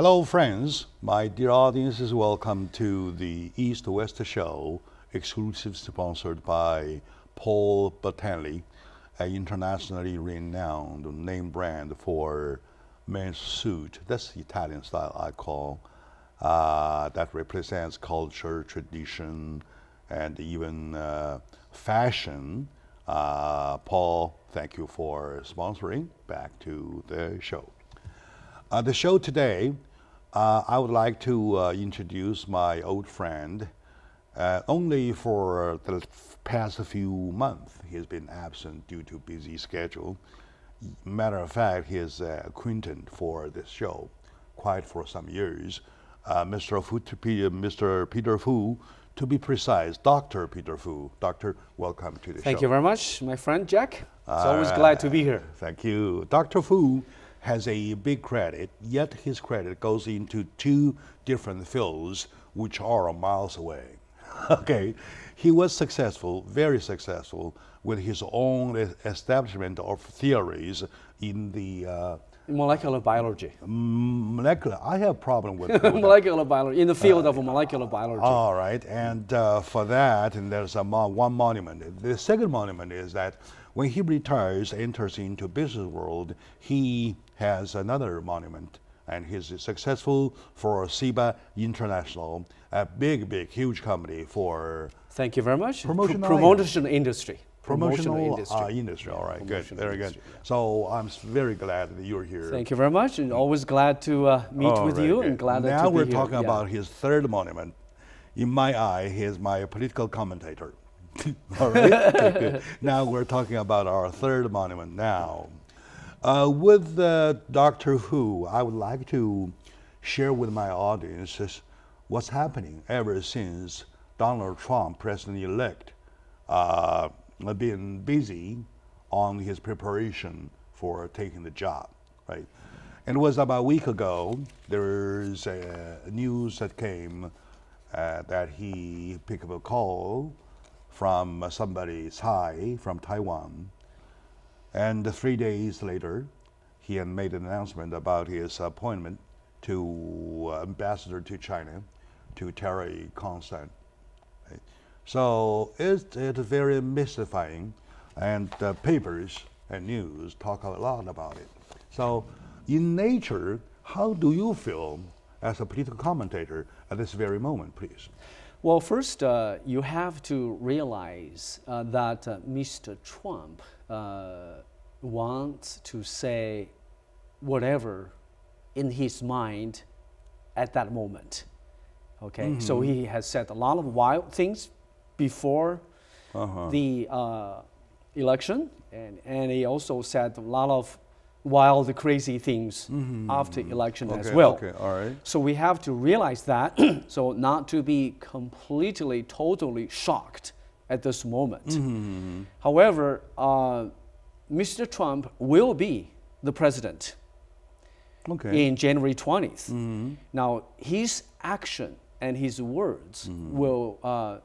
Hello, friends. My dear audiences, welcome to the East West Show, exclusive sponsored by Paul Battaglia, an internationally renowned name brand for men's suit. That's the Italian style I call. Uh, that represents culture, tradition, and even uh, fashion. Uh, Paul, thank you for sponsoring. Back to the show. Uh, the show today, uh, I would like to uh, introduce my old friend. Uh, only for the past few months, he's been absent due to busy schedule. Matter of fact, he is uh, acquaintant for this show, quite for some years. Uh, Mr. Fu, Mr. Peter Fu, to be precise, Dr. Peter Fu. Doctor, welcome to the Thank show. Thank you very much, my friend Jack. It's always glad to be here. Thank you. Dr. Fu has a big credit, yet his credit goes into two different fields which are miles away. okay. He was successful, very successful, with his own establishment of theories in the uh, Molecular biology. molecular. I have a problem with molecular biology, in the field of molecular biology. All right, and uh, for that, and there's a mo- one monument. The second monument is that when he retires, enters into business world, he has another monument, and he's successful for SIBA International, a big, big, huge company for Thank you very much. Pro- Promotional promotion industry. promotional industry. Uh, industry. All right, good, promotional very good. yeah. So I'm very glad that you're here. Thank you very much, and always glad to uh, meet All with right, you good. and glad now to be we're talking Yeah. about his third monument. In my eye, he is my political commentator. All right. Now we're talking about our third monument. Now, uh, with uh, Doctor Fu, I would like to share with my audiences what's happening ever since Donald Trump, president-elect, uh, been busy on his preparation for taking the job, right? And it was about a week ago, there's news that came uh, that he picked up a call from somebody, Tsai, from Taiwan. And three days later, he had made an announcement about his appointment to ambassador to China, to Terry Constant. So it's, it's very mystifying, and uh, papers and news talk a lot about it. So, in nature, how do you feel as a political commentator at this very moment, please? Well, first, uh, you have to realize uh, that uh, Mr. Trump uh, wants to say whatever in his mind at that moment. Okay, so he has said a lot of wild things before the uh, election, and, and he also said a lot of wild, crazy things after election as well. okay, all right. So we have to realize that, so not to be completely, totally shocked at this moment. Mm-hmm. However, uh, Mr. Trump will be the president Okay. in January 20th. Mm-hmm. Now, his action and his words Mm-hmm. will uh,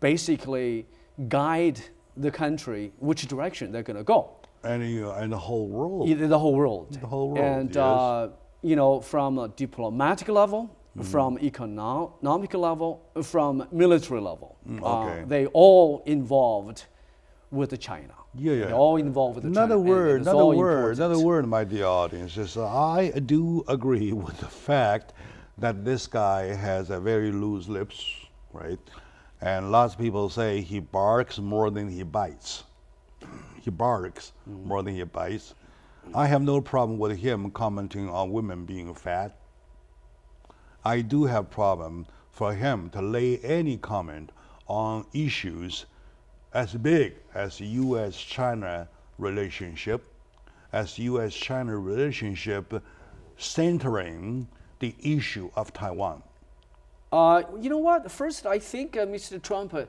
basically guide the country which direction they're going to go and, and the whole world. in the whole world. The whole world, And, yes. uh, you know, from a diplomatic level, Mm-hmm. from economic level, from military level, Mm, uh, they all involved with China. Yeah, yeah. They're all involved with Another China. word, another word, important. another word, my dear audience, is uh, I do agree with the fact that this guy has a very loose lips, right? And lots of people say he barks more than he bites. He barks Mm. more than he bites. I have no problem with him commenting on women being fat. I do have problem for him to lay any comment on issues as big as U.S.-China relationship, as U.S.-China relationship centering the issue of Taiwan. Uh, you know what? First, I think uh, Mr. Trump uh,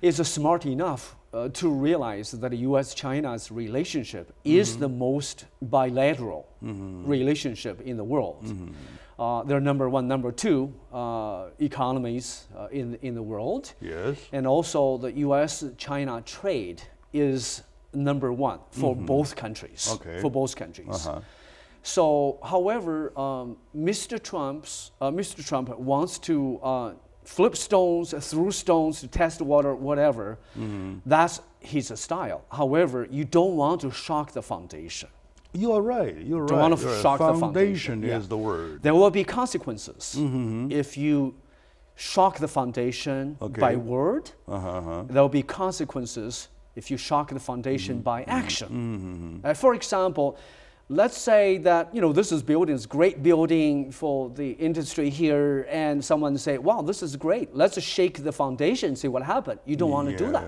is smart enough uh, to realize that U.S.-China's relationship is the most bilateral relationship in the world. Uh, they're number one, number two uh, economies uh, in in the world, Yes. and also the U.S.-China trade is number one for both countries. Okay. For both countries. Uh-huh. So, however, um, Mr. Trump's uh, Mr. Trump wants to uh, flip stones, through stones to test water, whatever. Mm-hmm. That's his style. However, you don't want to shock the foundation. You are right. You're Don't right. want to You're right. shock the foundation foundation. Yeah. is the word. There will be consequences mm-hmm. if you shock the foundation Okay. by word. Uh-huh. There will be consequences if you shock the foundation mm-hmm. by action. Uh, for example, let's say that you know this is building is great building for the industry here, and someone say, "Wow, this is great. Let's shake the foundation, see what happened." You don't want to do that.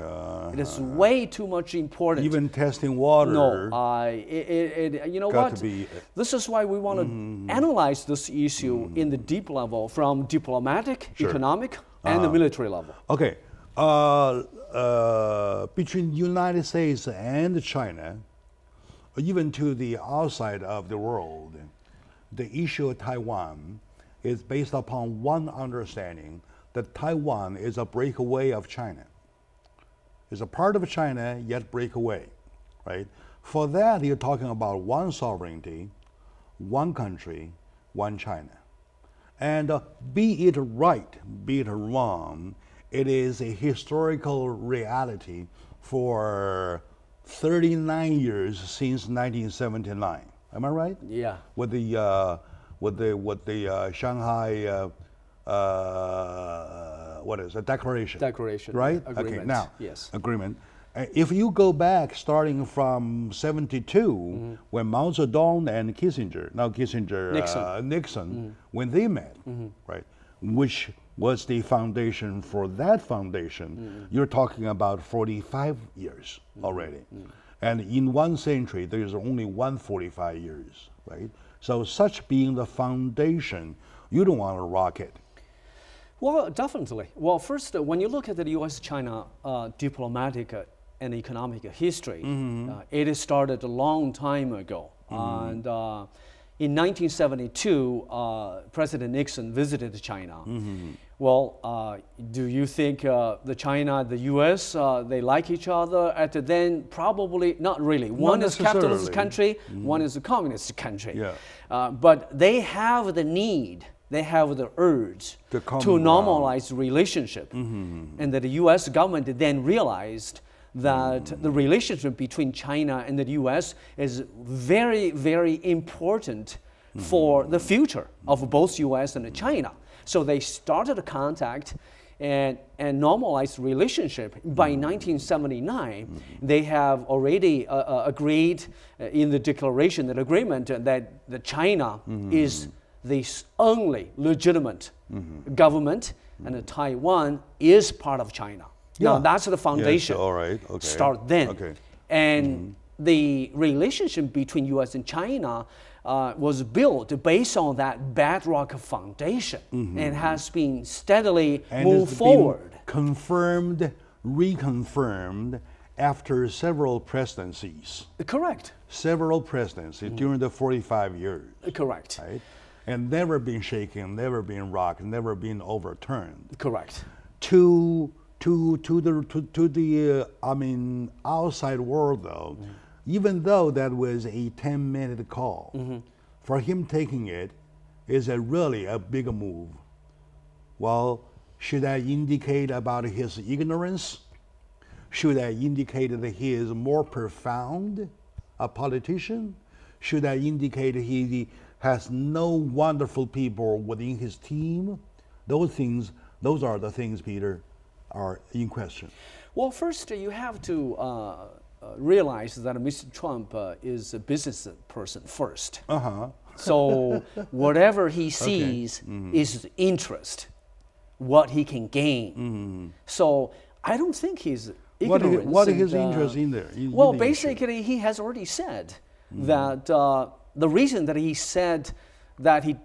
It is way too much important. Even testing water. No, I, it, it, it, you know what? be- this is why we want to analyze this issue in the deep level, from diplomatic, economic, and the military level. Okay. Uh, uh, between the United States and China, even to the outside of the world, the issue of Taiwan is based upon one understanding that Taiwan is a breakaway of China. It's a part of China, yet breakaway, right? For that, you're talking about one sovereignty, one country, one China. And uh, be it right, be it wrong, it is a historical reality for 39 years since 1979. Am I right? Yeah. With the uh, with the with the uh, Shanghai uh, uh, what is it declaration? Declaration, right? yeah, Okay, agreement, now yes. agreement. Uh, if you go back starting from 72, when Mao Zedong and Kissinger, now Kissinger, Nixon. Uh, Nixon when they met, right, which was the foundation for that foundation, you're talking about 45 years already. And in one century, there's only 145 years, right? So, such being the foundation, you don't want to rock it. Well, definitely. Well, first, uh, when you look at the U.S.-China uh, diplomatic uh, and economic history, uh, it is started a long time ago. And uh, in 1972, uh, President Nixon visited China. Well, uh, do you think uh, the China, the U.S., uh, they like each other? At the then, probably not really. One is capitalist country, one is a communist country. Yeah. Uh, but they have the need, they have the urge to ground. normalize relationship. And that the U.S. government then realized that the relationship between China and the U.S. is very, very important for the future of both U.S. and China. So they started a contact and, and normalized relationship. By 1979, they have already uh, uh, agreed uh, in the declaration, that agreement, that the China is the only legitimate government, and Taiwan is part of China. Now that's the foundation. all right, okay, Start then. okay. And the relationship between U.S. and China uh, was built based on that bedrock foundation and has been steadily Mm-hmm. and moved forward. confirmed, reconfirmed after several presidencies. Correct. Several presidencies during the 45 years, Correct. right? And never been shaken, never been rocked, never been overturned. Correct. To to to the to, to the uh, I mean outside world though, even though that was a 10 minute call, for him taking it is a really a big move. Well, should that indicate about his ignorance? Should that indicate that he is more profound a politician? Should that indicate he has no wonderful people within his team? Those things, those are the things, Peter, are in question. Well, first, you have to uh, uh, realize that Mr. Trump uh, is a business person first. Uh huh. So whatever he sees is interest, what he can gain. So I don't think he's What is, ignorant. what is his and, uh, interest in there? in- in well, the issue? basically, he has already said that uh, the reason that he said that he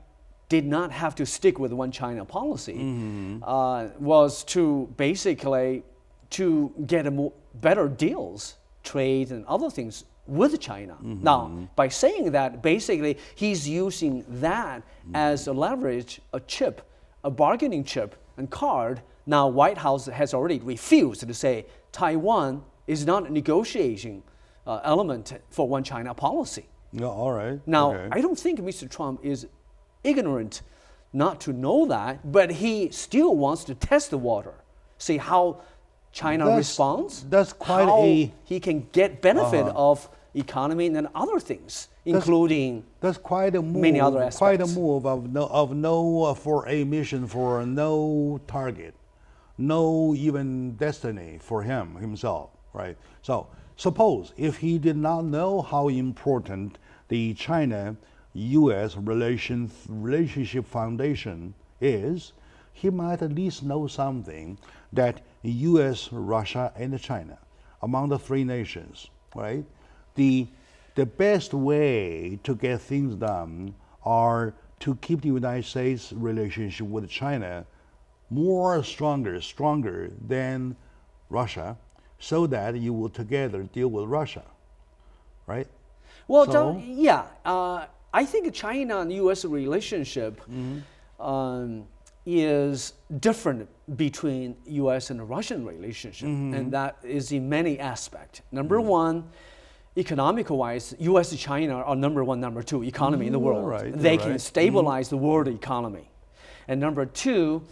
did not have to stick with one China policy uh, was to basically to get a more, better deals, trade and other things with China. Now, by saying that, basically he's using that as a leverage, a chip, a bargaining chip and card. Now, White House has already refused to say Taiwan is not a negotiating uh, element for one China policy. No, all right. Now, okay. I don't think Mr. Trump is ignorant not to know that, but he still wants to test the water, see how China That's- responds. that's quite how a- he can get benefit of economy and other things, including That's quite a move. Many other aspects. Quite a move of no of no uh, for a mission for no target, no even destiny for him himself. Right. So suppose if he did not know how important the China-U.S. relation relationship foundation is, he might at least know something that U.S., Russia, and China, among the three nations, right? The the best way to get things done are to keep the United States relationship with China more stronger, stronger than Russia, so that you will together deal with Russia, right? Well, So- don't- yeah, uh, I think China and U.S. relationship Mm-hmm. um, is different between U.S. and Russian relationship, Mm-hmm. and that is in many aspects. Number one, economic-wise, U.S. and China are number one, number two economy in the Mm, world. right, they can right. stabilize the world economy. And number two,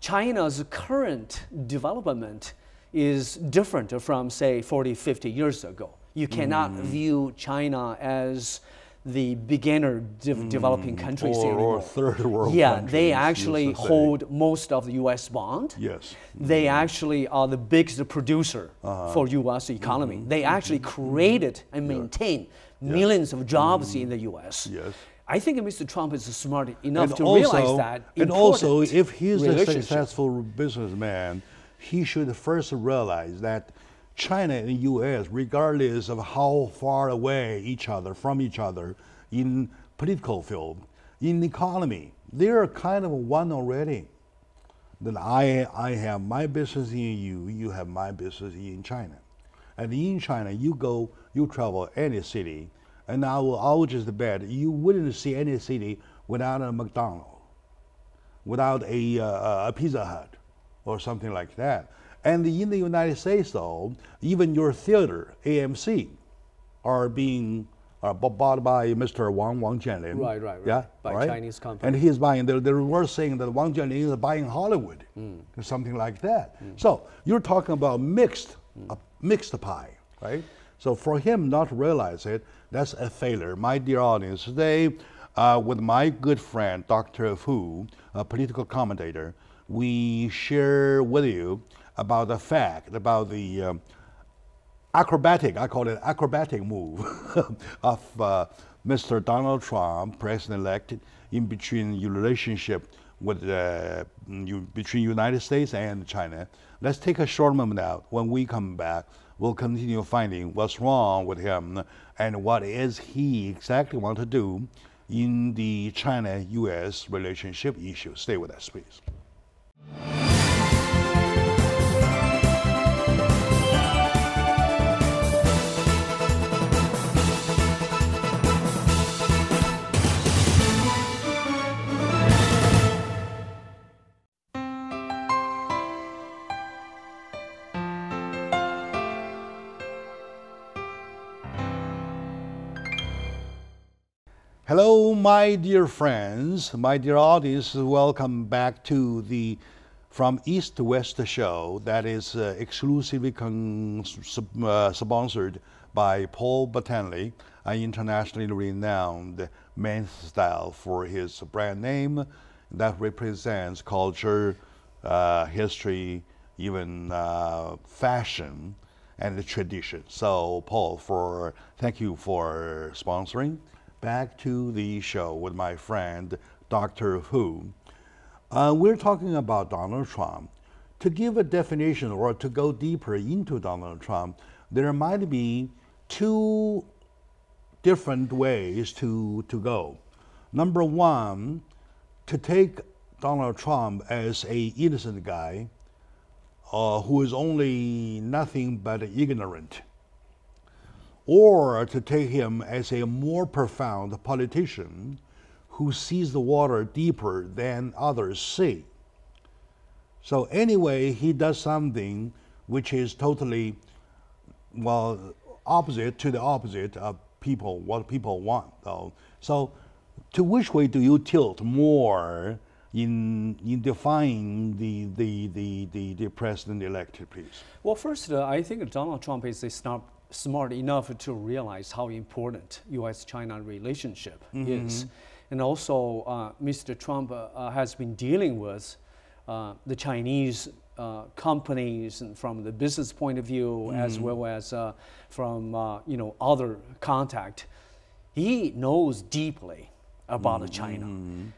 China's current development is different from, say, 40, 50 years ago. You cannot Mm. view China as the beginner de- developing countries Mm. Or- or anymore. third world Yeah, countries, they actually hold most of the U.S. bond. Yes. They actually are the biggest producer Uh-huh. for U.S. economy. Mm-hmm. They actually created and maintain millions of jobs in the U.S. Yes. I think Mr. Trump is smart enough and to also, realize that. and also, if he's a successful businessman, he should first realize that China and the U.S., regardless of how far away each other from each other in political field, in economy, they are kind of one already. Then I, I have my business in you, you have my business in China. And in China, you go, you travel any city, and I will, I will just bet you wouldn't see any city without a McDonald's, without a, uh, a Pizza Hut, or something like that. And in the United States, though, even your theater, AMC, are being uh, bought by Mr. Wang Wang Jianlin. Right, right, right. Yeah, By right? Chinese company. And he's buying. There, there were saying that Wang Jianlin is buying Hollywood, or something like that. So you're talking about mixed, a mixed pie, right? So for him not to realize it, that's a failure. My dear audience, today uh, with my good friend Dr. Fu, a political commentator, we share with you about the fact about the. Um, acrobatic, I call it acrobatic move of uh, Mr. Donald Trump, president-elect, in between your relationship with uh, you, between United States and China. Let's take a short moment out. When we come back, we'll continue finding what's wrong with him and what is he exactly want to do in the China-U.S. relationship issue. Stay with us, please. Hello, my dear friends, my dear audience. Welcome back to the From East to West show that is uh, exclusively sub- uh, sponsored by Paul Batanley, an internationally renowned men's style for his brand name that represents culture, uh, history, even uh, fashion and tradition. So, Paul, for thank you for sponsoring. Back to the show with my friend Dr. Fu. Uh, we're talking about Donald Trump. To give a definition or to go deeper into Donald Trump, there might be two different ways to, to go. Number one, to take Donald Trump as a innocent guy uh, who is only nothing but ignorant, or to take him as a more profound politician who sees the water deeper than others see. So anyway, he does something which is totally, well, opposite to the opposite of people what people want though. So, to which way do you tilt more in in defining the the the the, the president elected, please? Well, first, uh, I think Donald Trump is smart, smart enough to realize how important U.S.-China relationship is, and also uh, Mr. Trump uh, uh, has been dealing with uh, the Chinese uh, companies and from the business point of view, as well as uh, from uh, you know other contact. He knows deeply about China,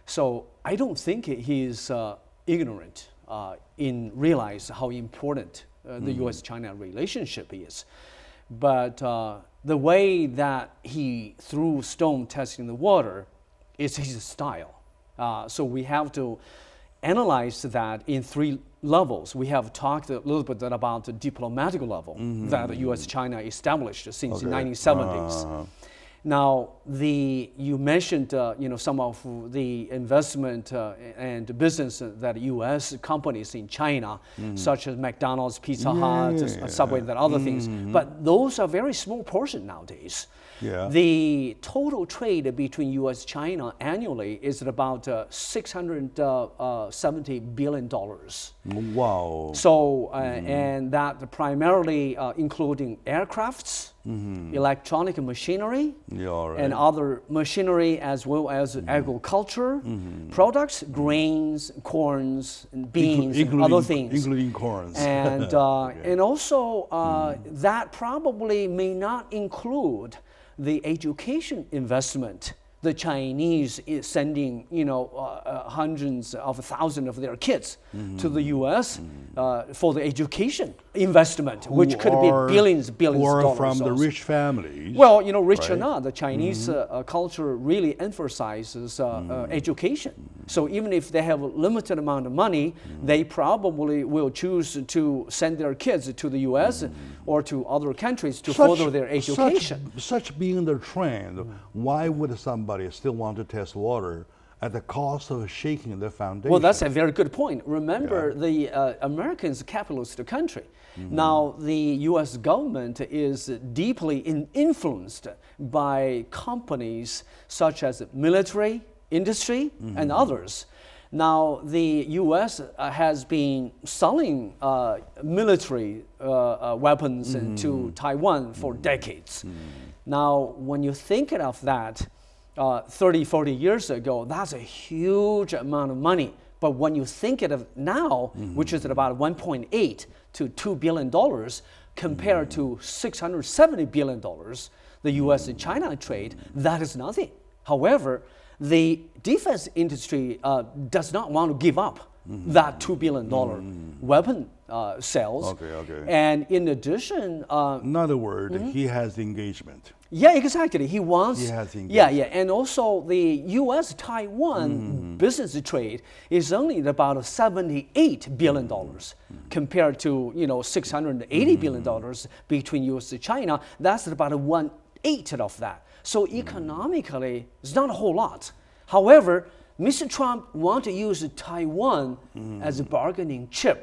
so I don't think he is uh, ignorant uh, in realize how important uh, the U.S.-China relationship is. But uh, the way that he threw stone testing the water is his style. Uh, so we have to analyze that in three levels. We have talked a little bit about the diplomatic level that the U.S.-China established since the 1970s. Now, the you mentioned uh, you know some of the investment uh, and business that U.S. companies in China, such as McDonald's, Pizza Hut, Yeah. Subway, and other things. But those are very small portion nowadays. Yeah. The total trade between U.S. China annually is about uh, 670 billion dollars. Wow. So, uh, and that primarily uh, including aircrafts, electronic machinery, Yeah, right. and other machinery as well as agriculture products, grains, corns, and beans, and other things. including corns. And, uh, and also, uh, that probably may not include the education investment. The Chinese is sending, you know, uh, uh, hundreds of thousands of their kids to the U.S. Uh, for the education investment, which could be billions, billions or of dollars. from the rich families. Well, you know, rich or not, the Chinese uh, uh, culture really emphasizes uh, uh, education. So even if they have a limited amount of money, they probably will choose to send their kids to the U.S. or to other countries to further their education. Such, such being the trend, why would somebody still want to test water at the cost of shaking the foundation? Well, that's a very good point. Remember, the uh, Americans capitalist country. Now, the U.S. government is deeply in influenced by companies such as military industry and others. Now, the U.S. uh, has been selling uh, military uh, uh, weapons to Taiwan for decades. Now, when you think of that, uh, 30, 40 years ago, that's a huge amount of money. But when you think it of now, which is at about 1.8 to 2 billion dollars, compared to 670 billion dollars, the U.S. and China trade, that is nothing. However, the defense industry uh, does not want to give up that $2 billion weapon uh, sales. Okay, okay. And in addition, uh, In other words, Mm-hmm. he has engagement. yeah, exactly. He wants. He has yeah, yeah, and also the U.S. Taiwan Mm-hmm. business trade is only about seventy-eight billion dollars Mm-hmm. compared to you know six hundred eighty billion dollars between U.S. and China. That's about one eighth of that. So Mm-hmm. economically, it's not a whole lot. However, Mr. Trump want to use Taiwan Mm-hmm. as a bargaining chip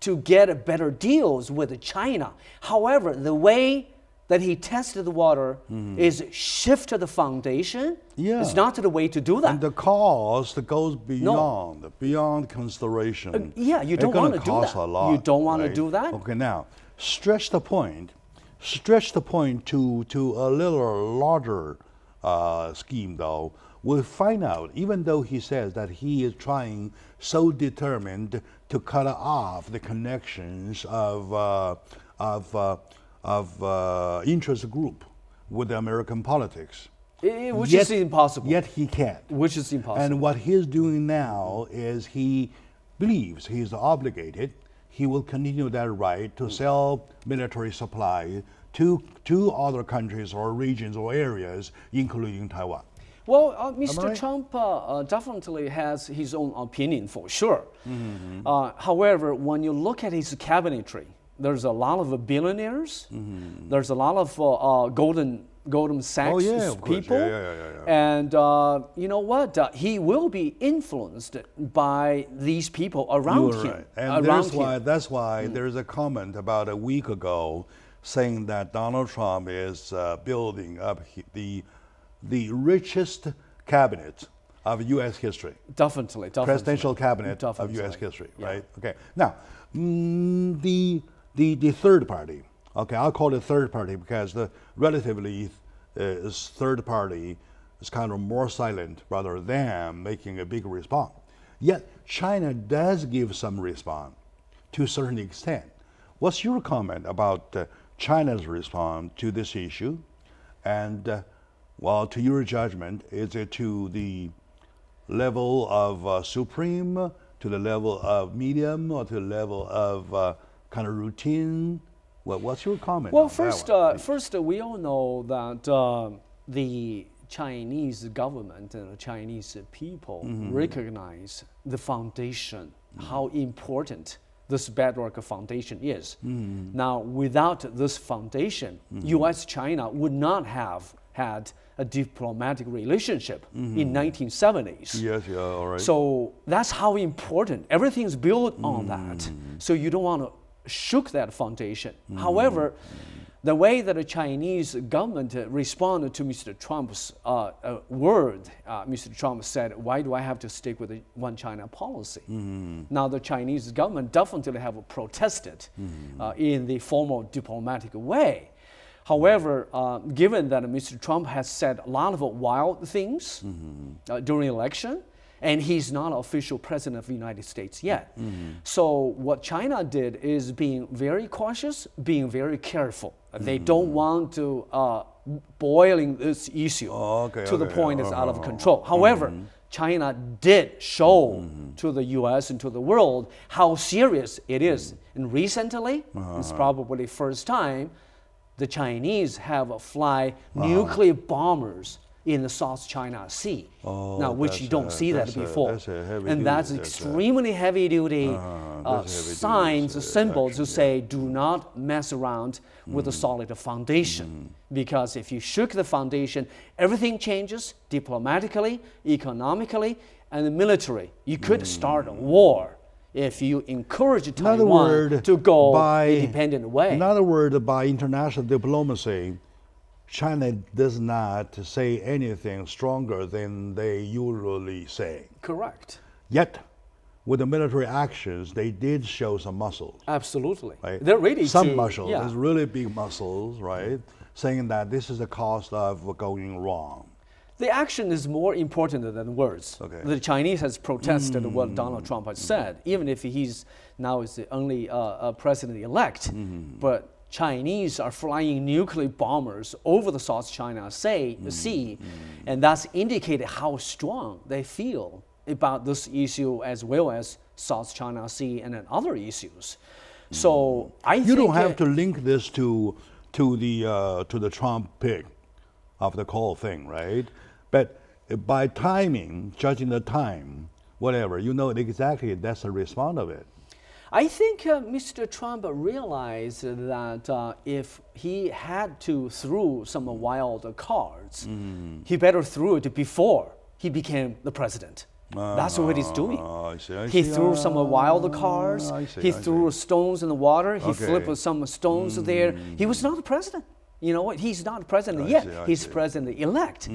to get better deals with China. However, the way that he tested the water is shift to the foundation. Yeah. It's not the way to do that. And the cost goes beyond, beyond consideration. Uh, yeah, you don't wanna do that. A lot, You don't wanna do that. Okay, now stretch the point. Stretch the point to to a little larger uh, scheme, though. We'll find out. Even though he says that he is trying so determined to cut off the connections of uh, of uh, of uh, interest group with the American politics. Eh, which Yet- is impossible. Yet he can't. which is impossible. And what he's doing now is he believes he is obligated. He will continue that right to sell military supply to, to other countries or regions or areas, including Taiwan. Well, uh, Mr. right? Trump uh, uh, definitely has his own opinion for sure. Mm-hmm. Uh, however, when you look at his cabinetry, there's a lot of billionaires. There's a lot of uh, golden Goldman Sachs. Oh, yeah, people. Yeah, yeah, And uh, you know what? Uh, he will be influenced by these people around You are him. right. And around that's him. why, that's why Mm. there's a comment about a week ago saying that Donald Trump is uh, building up he- the the richest cabinet of U.S. history, Definitely, definitely. presidential cabinet of U.S. history, Yeah. right? Okay. Now, mm, the the the third party. Okay, I'll call it third party because the relatively uh, third party is kind of more silent rather than making a big response. Yet China does give some response to a certain extent. What's your comment about uh, China's response to this issue? And, uh, well, to your judgment, is it to the level of uh, supreme, to the level of medium, or to the level of uh, kind of routine? Well, what's your comment? Well, that first, uh, first uh, we all know that uh, the Chinese government and the Chinese people Mm-hmm. recognize the foundation, how important this bedrock foundation is. Mm-hmm. Now, without this foundation, U.S. China would not have had a diplomatic relationship in 1970s. yes, yeah, all right. So that's how important everything's built on that. Mm. So you don't want to shook that foundation. Mm. However, the way that the Chinese government responded to Mr. Trump's uh, uh, word, uh, Mr. Trump said, "Why do I have to stick with the one China policy?" Mm. Now the Chinese government definitely have protested uh, in the formal diplomatic way. However, uh, given that Mr. Trump has said a lot of wild things uh, during election, and he's not official president of the United States yet. So what China did is being very cautious, being very careful. They don't want to uh, boiling this issue Oh, okay, to the okay. point it's out of Uh-huh. control. However, China did show to the U.S. and to the world how serious it is. And recently, it's probably first time the Chinese have fly nuclear bombers in the South China Sea. Oh, now, which you don't a- see that that's a- before. that's and duty, that's that's a- extremely heavy duty uh, that's heavy duty, signs, uh, symbols action, to say do not mess around with a Mm. solid foundation. Because if you shook the foundation, everything changes diplomatically, economically, and military. You could start a Mm. war if you encourage Taiwan words, to go by, independent way. In other words, by international diplomacy, China does not say anything stronger than they usually say. Correct. Yet, with the military actions, they did show some muscles. Absolutely. Right? They're ready some to. muscles. Yeah. There's really big muscles, right? Saying that this is the cost of going wrong. The action is more important than words. Okay. The Chinese has protested what Donald Trump has said, even if he's now is the only uh, uh, president elect. But Chinese are flying nuclear bombers over the South China Sea, Sea, and that's indicated how strong they feel about this issue as well as South China Sea and then other issues. So I You think don't have to link this to to the uh, to the Trump pick of the call thing, right? But by timing, judging the time, whatever, you know exactly that's the response of it. I think uh, Mr. Trump realized that uh, if he had to throw some wild cards, he better throw it before he became the president. That's what he's doing. Ah, I see, I he see. threw some wild Ah, cards. See, he threw stones in the water. He Okay. flipped some stones there. He was not the president. You know what? He's not president I yet. see, He's see. president elect.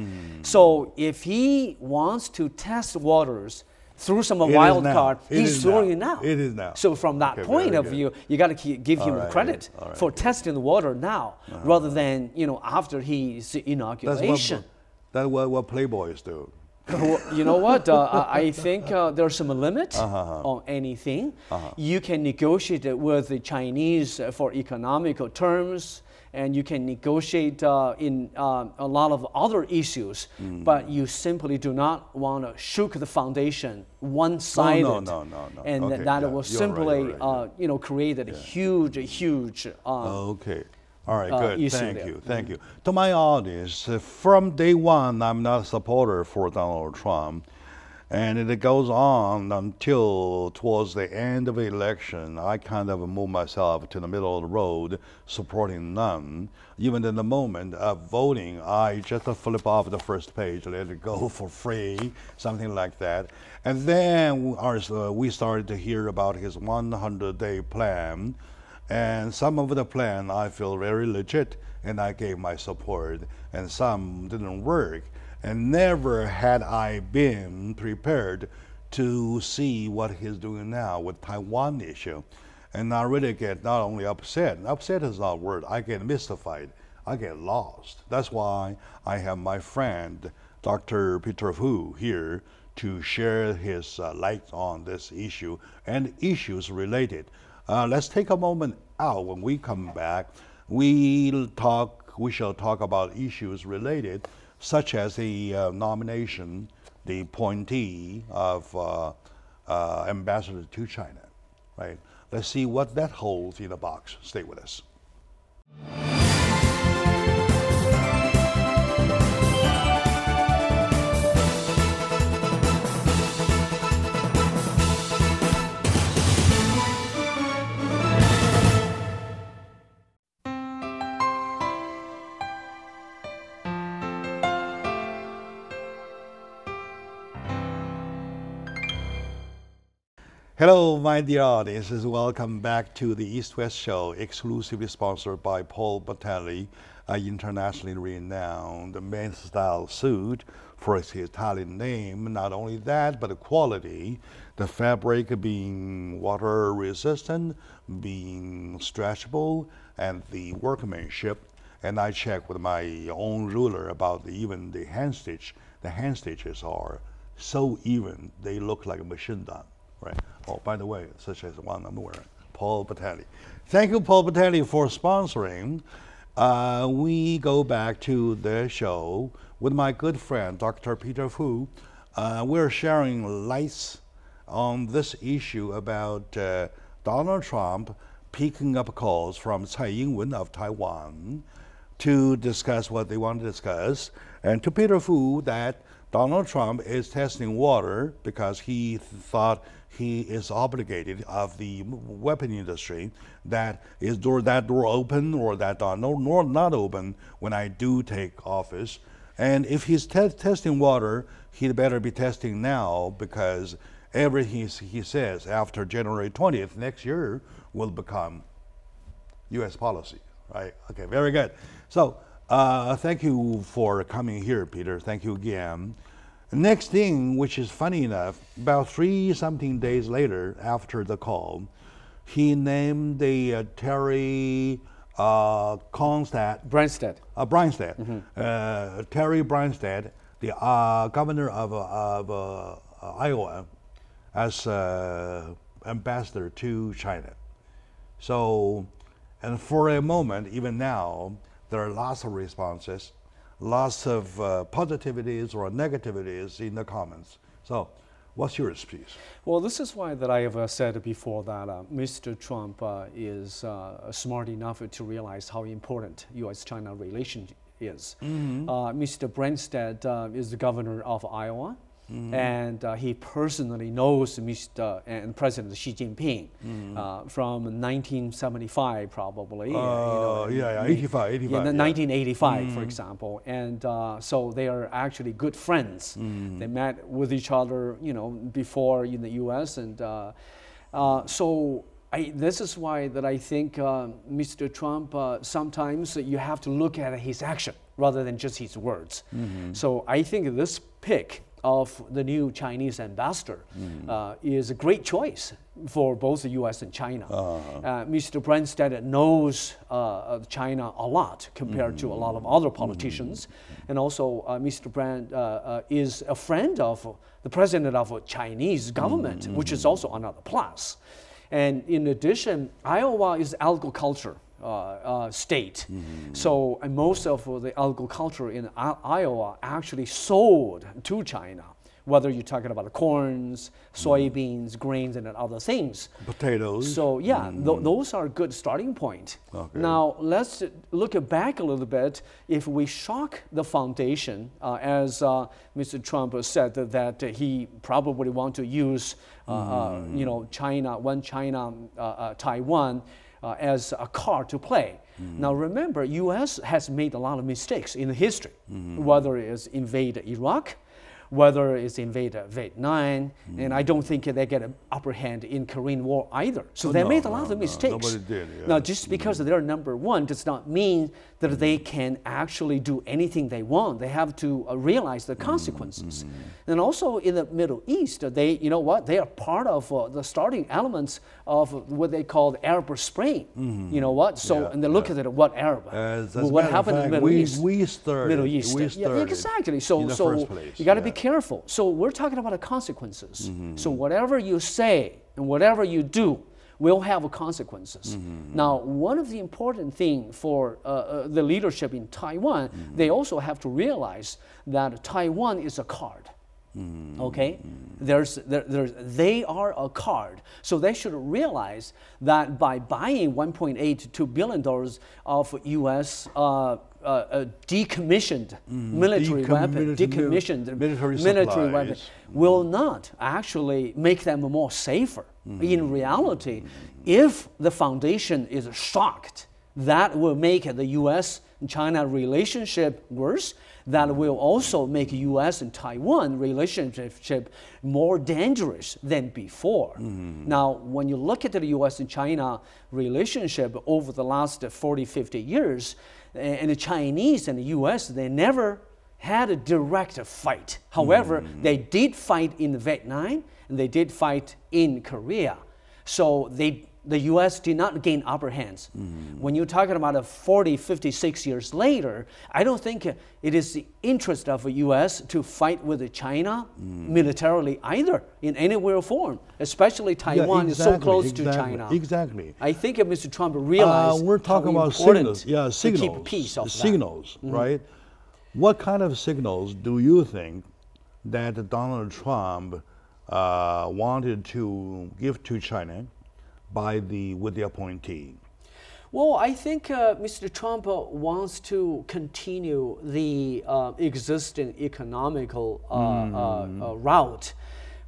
So if he wants to test waters through some It wild card, It he's throwing now. it now. It is now. So from that Okay, point of good. view, you got to give him right, credit right, for good. Uh-huh. testing the water now, rather than you know after his That's inauguration. what that's what, what playboys do. You know what? Uh, I I think uh, there's some limit Uh-huh, on anything. You can negotiate with the Chinese uh, for economical terms, and you can negotiate uh, in uh, a lot of other issues. Mm. But you simply do not want to shook the foundation one-sided, no, no, no, no. and Okay, that yeah, will right, simply, you're right, uh, you know, create a huge, huge. Uh, Okay. All right, uh, good. Thank there. you. Thank you. To my audience, uh, from day one, I'm not a supporter for Donald Trump. And it goes on until towards the end of the election. I kind of move myself to the middle of the road, supporting none. Even in the moment of voting, I just flip off the first page, let it go for free, something like that. And then we uh, we started to hear about his 100 day plan And some of the plan I feel very legit, and I gave my support, and some didn't work. And never had I been prepared to see what he's doing now with Taiwan issue. And I really get not only upset, upset is not a word, I get mystified, I get lost. That's why I have my friend, Dr. Peter Fu, here to share his uh, light on this issue and issues related. Uh, let's take a moment out. When we come back, we'll talk. We shall talk about issues related, such as the uh, nomination, the appointee of uh, uh, ambassador to China. Right. Let's see what that holds in the box. Stay with us. Hello, my dear audiences. Welcome back to the East West Show, exclusively sponsored by Paul Batelli, an internationally renowned men's style suit for its Italian name. Not only that, but the quality, the fabric being water resistant, being stretchable, and the workmanship. And I checked with my own ruler about the, even the hand stitch. The hand stitches are so even, they look like a machine done. Right. Oh, by the way, such as the one I'm wearing, Paul Batelli. Thank you, Paul Batelli, for sponsoring. Uh, we go back to the show with my good friend, Dr. Peter Fu. Uh, we're sharing lights on this issue about uh, Donald Trump picking up calls from Tsai Ing-wen of Taiwan to discuss what they want to discuss, and to Peter Fu that Donald Trump is testing water because he thought he is obligated of the weapon industry that is door that door open or that door no, nor not open when I do take office. And if he's te- testing water, he'd better be testing now because everything he says after January 20th next year will become U.S. policy, right? Okay, very good. So uh, thank you for coming here, Peter. Thank you again. Next thing, which is funny enough, about three something days later after the call, he named the uh, Terry uh, Constad, Branstad, uh, mm-hmm. uh, Terry Branstad, the uh, governor of, of uh, Iowa, as uh, ambassador to China. So, and for a moment, even now, there are lots of responses lots of uh, positivities or negativities in the comments. So, what's yours, please? Well, this is why that I have uh, said before that uh, Mr. Trump uh, is uh, smart enough to realize how important U.S.-China relation is. Mm-hmm. Mr. Branstad is the governor of Iowa. Mm-hmm. And uh, he personally knows Mr. and President Xi Jinping mm-hmm. uh, from 1975, probably. Uh, you know, yeah, yeah, 85, 85. In yeah. 1985, mm-hmm. for example. And uh, so they are actually good friends. Mm-hmm. They met with each other, you know, before in the U.S. And uh, uh, so I, this is why that I think Mr. Trump sometimes you have to look at his action rather than just his words. Mm-hmm. So I think this pick of the new Chinese ambassador mm. uh, is a great choice for both the U.S. and China. Uh-huh. Uh, Mr. Branstad knows uh, China a lot compared mm. to a lot of other politicians, mm. and also uh, Mr. Brand uh, uh, is a friend of the president of a Chinese government, which is also another plus. And in addition, Iowa is agriculture. Uh, state. Mm-hmm. So most of the agriculture in Iowa actually sold to China. Whether you're talking about corns, soybeans, mm. grains, and other things. Potatoes. So yeah, mm. th- those are good starting point. Okay. Now let's look back a little bit. If we shock the foundation, uh, as uh, Mr. Trump said that, that he probably want to use, mm. you know, China, one China, Taiwan uh, as a card to play. Mm-hmm. Now remember, U.S. has made a lot of mistakes in the history, mm-hmm. whether it's invade Iraq, whether it's invade Vietnam, and I don't think they get an upper hand in Korean War either. So Oh, they no, made a no, lot of no, mistakes. nobody did, yeah. Now, just because they're number one does not mean that they can actually do anything they want. They have to uh, realize the consequences. And also in the Middle East, uh, they, you know what, they are part of uh, the starting elements of what they call the Arab Spring. You know what? So, Yeah, and they look at it, what Arab? As, as Well, what happened in the Middle we, East? We started. Middle East. We Yeah, exactly. So, so place. you got to be yeah. Mm-hmm. careful. So we're talking about the consequences. So whatever you say and whatever you do will have consequences. Mm-hmm. Now, one of the important thing for uh, uh, the leadership in Taiwan, Mm-hmm. they also have to realize that Taiwan is a card. Mm-hmm. Okay, there's, there, there's, they are a card, so they should realize that by buying 1.8 to 2 billion dollars of U.S. Uh, uh, uh, decommissioned military Decom- weapon, decommissioned military military weapon, will not actually make them more safer. In reality, if the foundation is shocked, that will make the U.S. China relationship worse. That will also make U.S. and Taiwan relationship more dangerous than before. Mm-hmm. Now, when you look at the U.S. and China relationship over the last 40, 50 years, and the Chinese and the U.S. they never had a direct fight. However, they did fight in Vietnam and they did fight in Korea. So they, the US did not gain upper hands. When you're talking about a 40, 56 years later, I don't think it is the interest of the US to fight with China militarily either in any way or form, especially Yeah, Taiwan is so exactly, close to China. Exactly. I think Mr. Trump realized Uh, we're talking how about signals. Yeah, to keep peace of that. Mm-hmm. signals, right? What kind of signals do you think that Donald Trump uh, wanted to give to China by the with the appointee? Well, I think uh, Mr. Trump uh, wants to continue the uh, existing economical uh, uh, uh, route.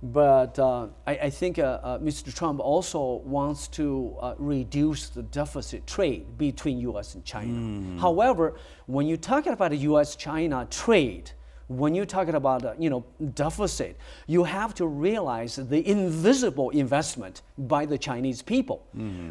But uh, I, I think uh, uh, Mr. Trump also wants to uh, reduce the deficit trade between U.S. and China. However, when you're talking about the U.S.-China trade, when you're talking about uh, you know deficit, you have to realize the invisible investment by the Chinese people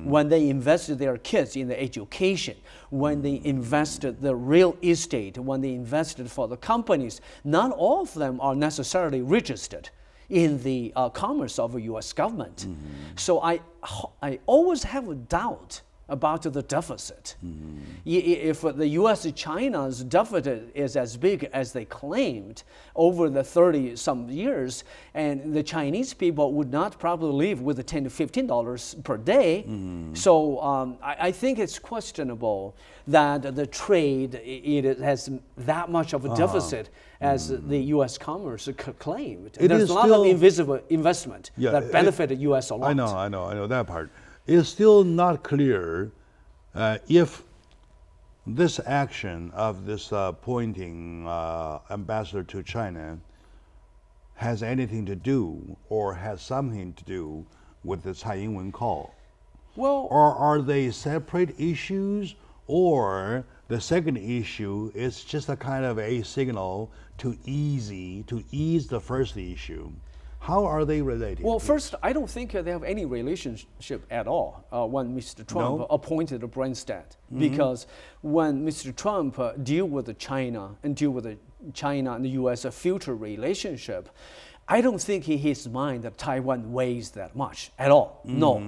when they invested their kids in the education, when they invested the real estate, when they invested for the companies. Not all of them are necessarily registered in the uh, commerce of the U.S. government. So I, I always have a doubt about the deficit. I- If the US China's deficit is as big as they claimed over the 30 some years, and the Chinese people would not probably live with the 10 to 15 dollars per day. Mm-hmm. So um, I, I think it's questionable that the trade it has that much of a ah. deficit as mm-hmm. the U.S. commerce claimed. It There's a lot of invisible investment Yeah, that it- benefited U.S. a lot. I know, I know, I know that part. It's still not clear uh, if this action of this uh, appointing uh, ambassador to China has anything to do or has something to do with the Tsai Ing-wen call. Well, Or are they separate issues? Or the second issue is just a kind of a signal to easy to ease the first issue. How are they related? Well, first, I don't think uh, they have any relationship at all uh, when Mr. Trump No? appointed Branstad. Because when Mr. Trump uh, deal with China and deal with China and the U.S. future relationship, I don't think in his mind that Taiwan weighs that much at all. No.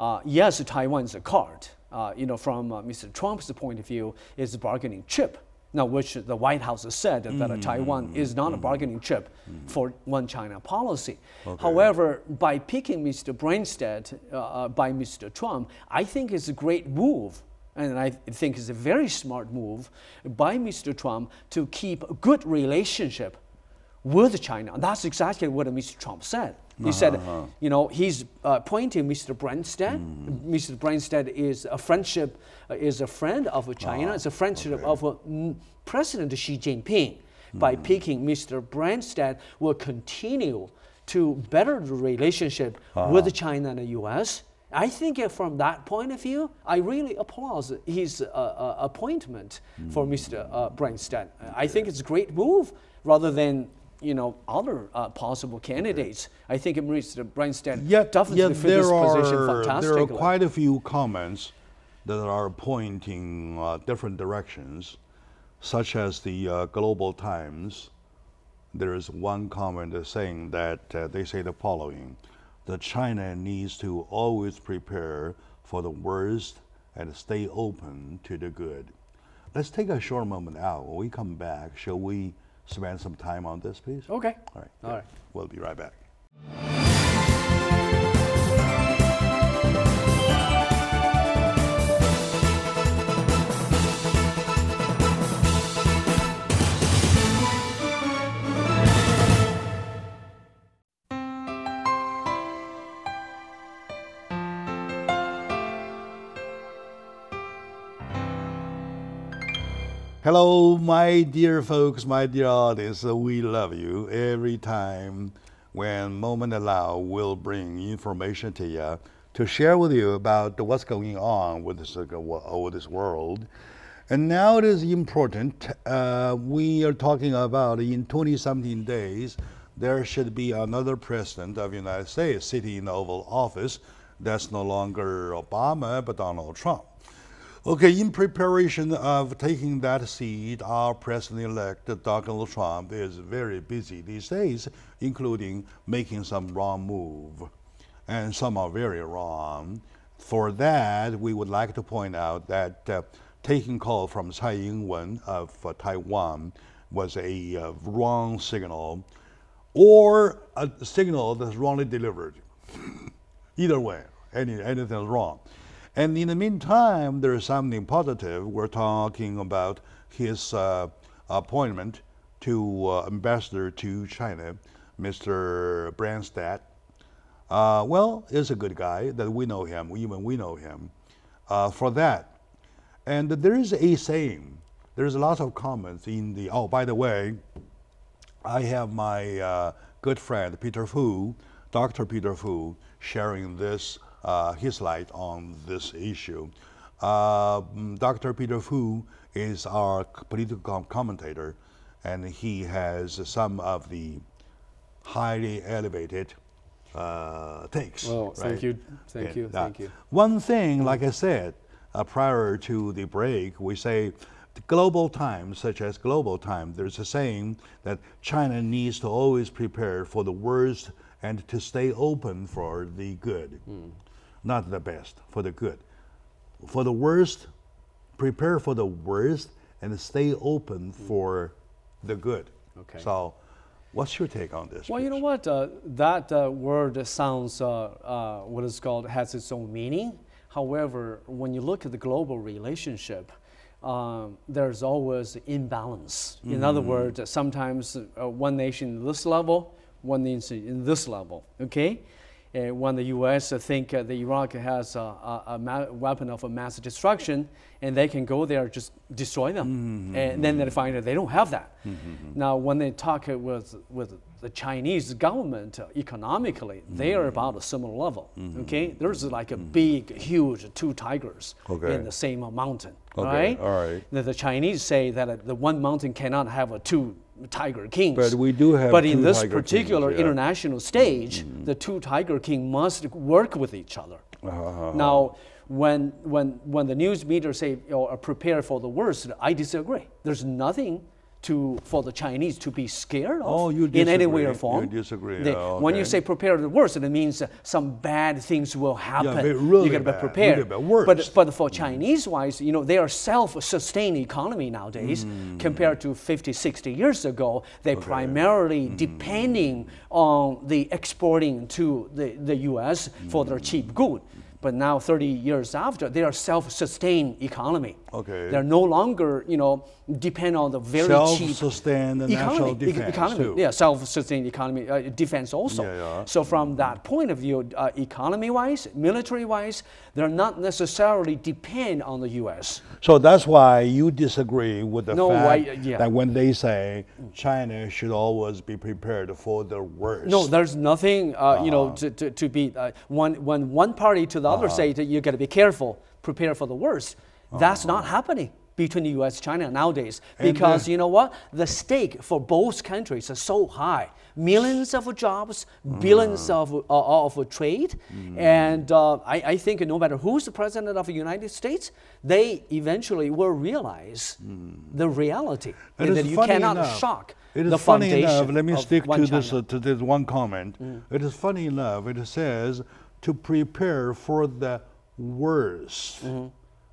Uh, yes, Taiwan is a card. Uh, you know, from uh, Mr. Trump's point of view, it's a bargaining chip. Now, which the White House has said that uh, Taiwan is not a bargaining chip for one China policy. However, by picking Mr. Branstad uh, uh, by Mr. Trump, I think it's a great move. And I think it's a very smart move by Mr. Trump to keep a good relationship with China. And that's exactly what Mr. Trump said. He said, you know, he's uh, pointing Mr. Branstad. Mr. Branstad is a friendship, uh, is a friend of China. it's a friendship of uh, mm, President Xi Jinping. By picking Mr. Branstad, will continue to better the relationship with China and the U.S. I think uh, from that point of view, I really applaud his uh, uh, appointment for Mr. Uh, Branstad. I think it's a great move rather than you know, other uh, possible candidates. I think Mr. Branstad Yet, definitely yet fit there this position are fantastically. there are quite a few comments that are pointing uh, different directions, such as the uh, Global Times. There is one comment saying that uh, they say the following: that China needs to always prepare for the worst and stay open to the good. Let's take a short moment out. When we come back, shall we spend some time on this, please? okay. All right. All right. We'll be right back. Hello, my dear folks, my dear audience. uh, We love you. Every time when moment allow, we'll bring information to you to share with you about what's going on with this, uh, wo- with this world. And now it is important. Uh, we are talking about in 20 something days, there should be another president of the United States sitting in the Oval Office. That's no longer Obama, but Donald Trump. Okay, in preparation of taking that seat, our president-elect Donald Trump is very busy these days, including making some wrong move, and some are very wrong. For that, we would like to point out that uh, taking call from Tsai Ing-wen of uh, Taiwan was a uh, wrong signal, or a signal that's wrongly delivered. Either way, any, anything is wrong. And in the meantime, there is something positive. We're talking about his uh, appointment to uh, ambassador to China, Mr. Branstad. Uh, well, is a good guy that we know him, even we know him uh, for that. And there is a saying. There's a lot of comments in the. Oh, by the way, I have my uh, good friend Peter Fu, Dr. Peter Fu, sharing this uh, his light on this issue. Uh, mm, Dr. Peter Fu is our political commentator, and he has some of the highly elevated uh, takes. Well, thank you, thank Yeah, you, thank you. One thing, like I said uh, prior to the break, we say the global times, such as global time, there's a saying that China needs to always prepare for the worst and to stay open for the good. Not the best, for the good. For the worst, prepare for the worst and stay open for the good. Okay. So, what's your take on this? Well, you know what? Uh, that uh, word sounds uh, uh, what is called has its own meaning. However, when you look at the global relationship, um, there's always imbalance. In other words, sometimes uh, one nation in this level, one nation in this level. Okay. Uh, when the U.S. think uh, that Iraq has a, a, a ma- weapon of mass destruction, and they can go there just destroy them, and then they find that they don't have that. Now, when they talk with with the Chinese government uh, economically, they are about a similar level. Okay, there's like a big, huge two tigers Okay. in the same mountain. Okay, right? all right. The, the Chinese say that uh, the one mountain cannot have a two tiger kings. But we do have But in this tiger particular kings, yeah. international stage, the two tiger king must work with each other. Uh-huh. Now, when when when the news media say or prepare for the worst, I disagree. There's nothing to for the Chinese to be scared of Oh, you in any way or form. You disagree. They- Oh, When you say prepare the worst, it means uh, some bad things will happen. but really you gotta be prepared. really. But but for Chinese wise, you know, they are self-sustained economy nowadays Mm. compared to 50, 60 years ago. They primarily Mm. depending on the exporting to the, the US for their Mm. cheap good. But now 30 years after, they are self-sustained economy. Okay. They're no longer, you know, depend on the very cheap Self-sustained economy. defense, economy. too. Yeah, self-sustained economy, uh, defense also. Yeah, yeah. So from that point of view, uh, economy-wise, military-wise, they're not necessarily depend on the U.S. So that's why you disagree with the No, fact I- yeah. that when they say China should always be prepared for the worst. No, there's nothing, uh, you know, Uh-huh. to, to, to be, uh, when, when one party to the other say that you got to be careful, prepare for the worst, that's Uh-huh. not happening. Between the U.S. China nowadays because uh, you know what the stake for both countries is so high millions of jobs billions Mm. of, uh, of trade and uh, I, I think no matter who's the president of the United States they eventually will realize the reality Mm. It that you cannot enough- shock It is the funny enough. Let me stick to this China. Mm. uh, to this one comment. It is funny enough. It says to prepare for the worst, Mm-hmm.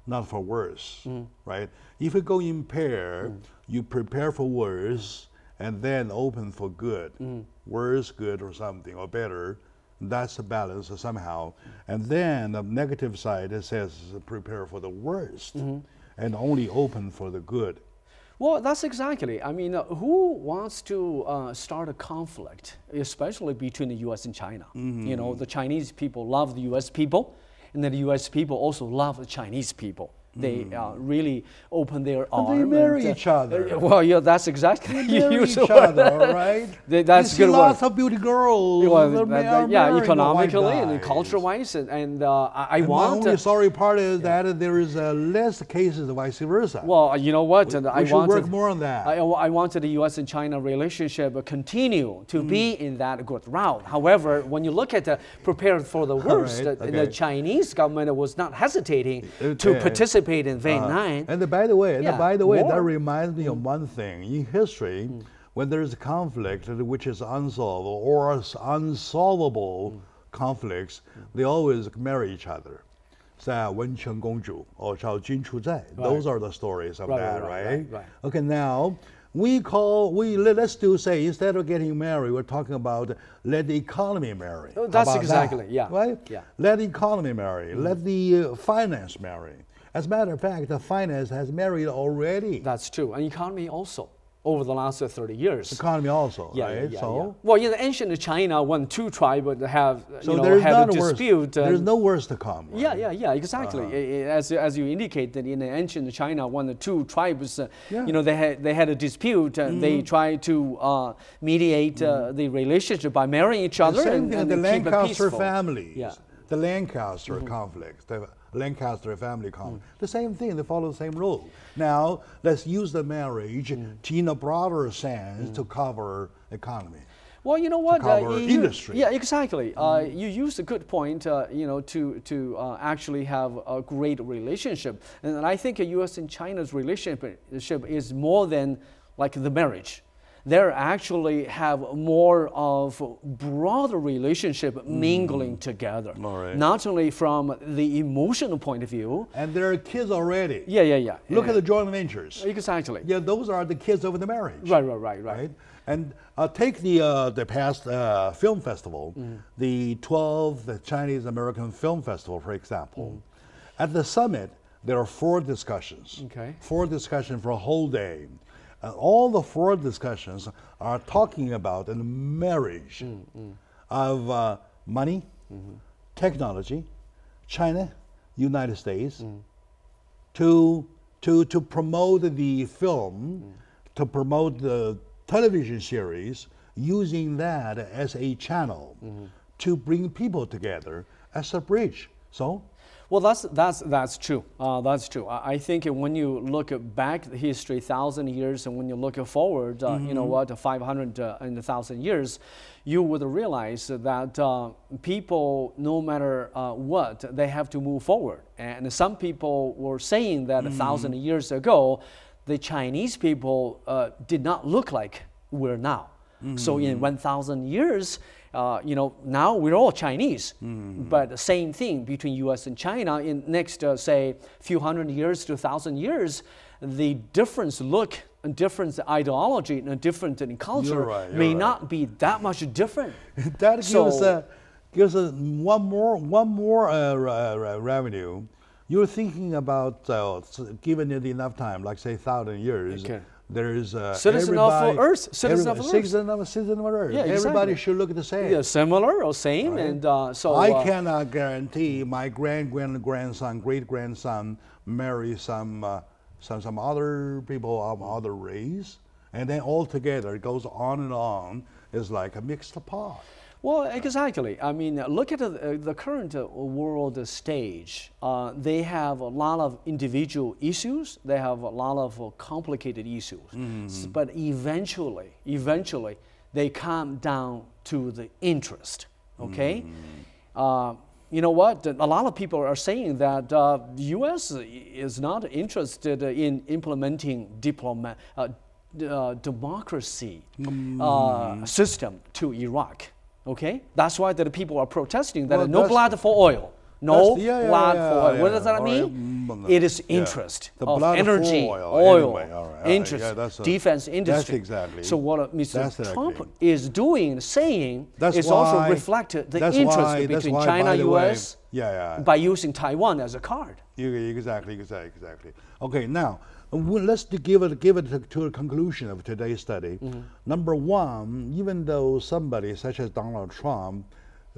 Not for worse, right? If you go impair, Mm. you prepare for worse and then open for good, Mm. worse, good, or something, or better. That's the balance somehow. And then the negative side it says prepare for the worst Mm-hmm. and only open for the good. Well, that's exactly. I mean, uh, who wants to uh, start a conflict, especially between the U.S. and China? You know, the Chinese people love the U.S. people, and the U.S. people also love the Chinese people. They uh, really open their Mm. But arm. they marry and, uh, each other. uh, well, yeah, that's exactly. you marry each other, right? Th- that's you see good word. lots of beauty girls. Well, that that- yeah, economically and culture-wise, and, and uh, I, I And want. my only uh, sorry part is that there is uh, less cases of vice versa. well, you know what? and I we should wanted, work more on that. I, I wanted the U.S. and China relationship uh, continue to Mm. be in that good route. However, when you look at the prepared for the worst, right, uh, okay. the Chinese government was not hesitating to Okay participate in Vein uh, 9. And by the way, yeah, by the way, that reminds me of mm. one thing. In history, mm. when there is a conflict which is unsolved or unsolvable mm. conflicts, they always marry each other. Say uh, Wen Cheng Gongju or Zhaojun Chu Sai. Those are the stories of right, that, right, right? right? Okay, now we call we let's do say instead of getting married, we're talking about let the economy marry. Oh, that's exactly that, yeah. Right? Yeah. Let the economy marry. Mm. Let the uh, finance marry. As a matter of fact, the finance has married already. That's true. And economy also over the last uh, 30 years. economy also, Yeah, right? yeah, so, yeah. Well, in the ancient China, when two tribes have uh, so you know, there's had a worse. dispute, There's no worse to come. Yeah, right? yeah, yeah, exactly. I- I- As, as you indicated, in the ancient China, when the two tribes, uh, Yeah. you know, they had, they had a dispute, uh, they tried to uh, mediate uh, the relationship by marrying each other and, and the Lancaster families. Yeah. The Lancaster conflict, the Lancaster family conflict. The same thing, they follow the same rule. Now, let's use the marriage in a broader sense to cover economy. Well, you know what? cover you- industry. Yeah, exactly. Uh, you used a good point, uh, you know, to, to uh, actually have a great relationship. And, and I think the U.S. and China's relationship is more than like the marriage. They actually have more of broader relationship mingling together. Mm. All right. Not only from the emotional point of view. And there are kids already. Yeah, yeah, yeah. Look yeah. at the joint ventures. Exactly. Yeah, those are the kids of the marriage. Right, right, right, right. right? And uh, take the uh, the past uh, film festival, Mm. the 12th the Chinese American Film Festival, for example. Mm. At the summit, there are four discussions. Okay. Four discussions for a whole day. And all the four discussions are talking about the marriage Mm, of uh, money, Mm-hmm. technology, China, United States, Mm. to to to promote the film, to promote the television series, using that as a channel to bring people together as a bridge. So, Well, that's that's that's true. Uh, that's true. I, I think when you look back the history, thousand years, and when you look forward, uh, you know what, five hundred uh, and a thousand years, you would realize that uh, people, no matter uh, what, they have to move forward. And some people were saying that a thousand years ago, the Chinese people uh, did not look like we're now. So in 1,000 years, uh, you know, now we're all Chinese. But the same thing between U.S. and China in next, uh, say, few hundred years to thousand years, the difference look and different ideology and different in culture right, may right. not be that much different. that gives So- us a, gives us one more one more uh, re- revenue. You're thinking about uh, given it enough time, like say thousand years. Okay. There is uh, Citizen of Earth, citizen of Earth. Citizen of citizen of Earth. Yeah, Everybody should look the same. Yeah, similar or same, and uh, so I uh, cannot guarantee my grand grand grandson, great grandson, marry some uh, some some other people of other race, and then all together it goes on and on. It's like a mixed pot. Well, exactly. I mean, look at the, uh, the current uh, world stage. Uh, they have a lot of individual issues. They have a lot of uh, complicated issues. S- But eventually, eventually, they come down to the interest. Okay. Uh, you know what? A lot of people are saying that uh, the U.S. is not interested in implementing diplomat, uh, uh, democracy uh, system to Iraq. Okay, that's why the people are protesting that Well, no blood for oil. No yeah, yeah, blood yeah, for oil. What does that mean? mm, It is yeah. interest The of energy, oil, oil, anyway, all right, all right, interest, yeah, that's a- defense industry. exactly- So what uh, Mr. Trump exactly. is doing, saying, That's is also reflected the interest why- between why, China, by the way- U.S. Yeah, yeah. by using Taiwan as a card. Exactly, exactly, exactly. Okay, now let's give it give it to, to a conclusion of today's study. Mm-hmm. Number one, even though somebody such as Donald Trump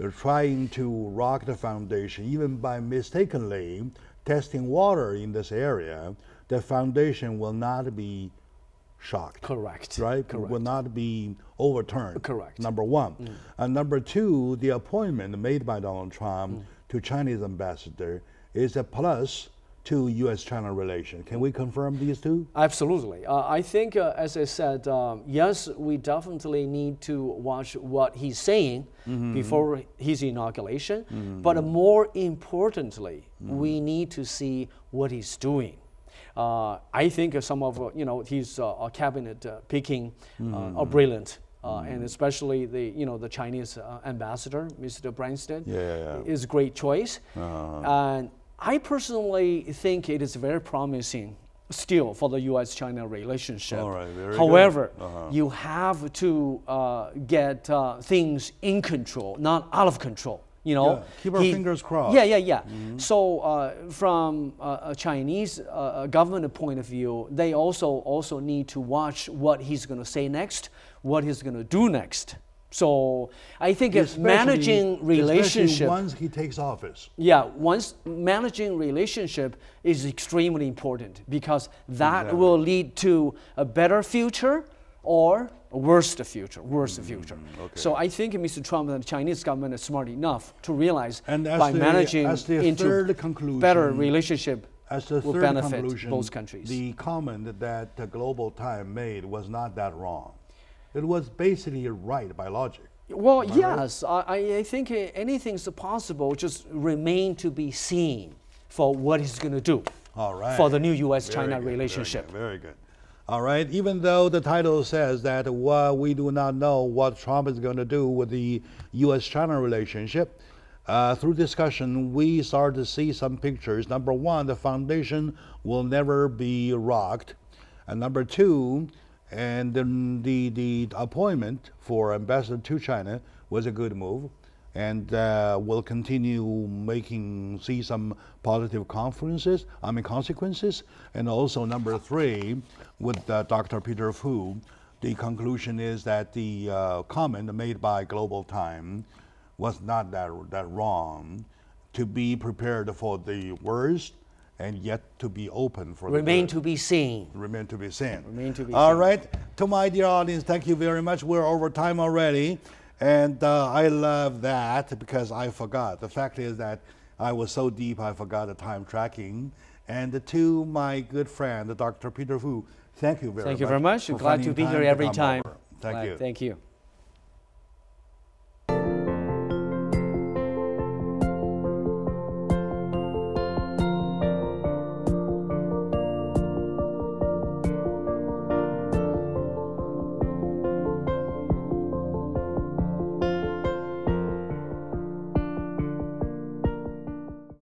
are trying to rock the foundation, even by mistakenly testing water in this area, the foundation will not be shocked. Correct. Right? Correct. Will not be overturned. Correct. Number one. Mm. And number two, the appointment made by Donald Trump Mm. to Chinese ambassador is a plus to U.S. China relation. Can we confirm these two? Absolutely. Uh, I think, uh, as I said, um, yes, we definitely need to watch what he's saying before his inauguration. But more importantly, we need to see what he's doing. Uh, I think uh, some of uh, you know his uh, uh, cabinet uh, picking uh, are brilliant, uh, and especially the you know the Chinese uh, ambassador, Mr. Branstad, Yeah, yeah, yeah. is a great choice. Uh-huh. And I personally think it is very promising still for the U.S.-China relationship. All right, very good. However, Uh-huh. you have to uh, get uh, things in control, not out of control. You know, Yeah, keep our fingers crossed. Yeah, yeah, yeah. So, uh, from uh, a Chinese uh, government point of view, they also also need to watch what he's going to say next, what he's going to do next. So, I think if managing relationship. once he takes office. Yeah, once managing relationship is extremely important because that Exactly. will lead to a better future or a worse future, worse the future. Mm, okay. So I think Mr. Trump and the Chinese government is smart enough to realize by the- managing the into better relationship As the will benefit both countries. the comment that the Global Time made was not that wrong. It was basically right by logic. Well, Am I right? yes, I, I- I think uh, anything's possible. Just remain to be seen for what he's going to do All right. for the new U.S.-China good, very relationship. good, Very good. All right. Even though the title says that well, we do not know what Trump is going to do with the U.S.-China relationship, uh, through discussion, we start to see some pictures. Number one, the foundation will never be rocked, and number two, and then the the appointment for ambassador to China was a good move and uh, will continue making see some positive conferences. I mean consequences, and also number three, with uh, Dr. Peter Fu, the conclusion is that the uh, comment made by Global Time was not that that wrong. To be prepared for the worst, and yet to be open for Remain the to be seen. remain to be seen. Remain to be All seen. right. To my dear audience, thank you very much. We're over time already. And uh, I love that because I forgot. The fact is that I was so deep, I forgot the time tracking. And to my good friend, the Dr. Peter Fu, thank you very much. Thank you very much. Glad to be here every time. over. Thank you. Thank you.